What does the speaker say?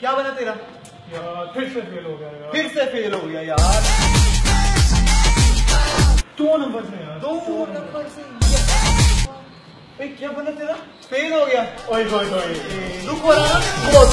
क्या बना तेरा? यार फिर से फेल हो गया यार। फिर से फेल हो गया यार। दो नंबर से यार। दो नंबर से क्या बना तेरा? फेल हो गया। ओए ओए ओए। रुको रहा बहुत